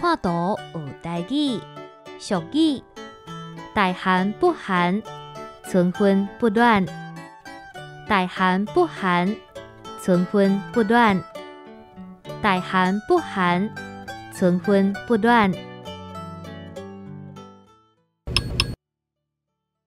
看图学台语，俗语：大寒不寒，春分不暖。大寒不寒，春分不暖。大寒不寒，春分不暖。